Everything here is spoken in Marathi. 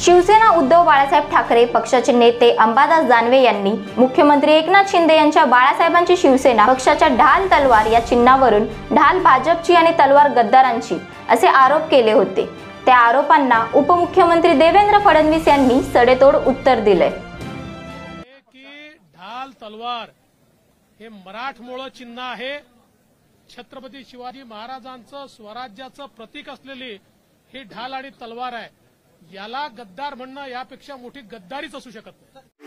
शिवसेना उद्धव बाळासाहेब ठाकरे पक्षाचे नेते अंबादास दानवे यांनी मुख्यमंत्री एकनाथ शिंदे यांच्या बाळासाहेबांची शिवसेना पक्षाच्या ढाल तलवार या चिन्हावरून ढाल भाजपची आणि तलवार गद्दारांची असे आरोप केले होते. त्या आरोपांना उपमुख्यमंत्री देवेंद्र फडणवीस यांनी सडेतोड उत्तर दिलंय. की ढाल तलवार हे मराठमोळं चिन्ह आहे. छत्रपती शिवाजी महाराजांचं स्वराज्याचं प्रतीक असलेली ही ढाल आणि तलवार आहे. याला गद्दार म्हणणं यापेक्षा मोठी गद्दारीच असू शकत नाही.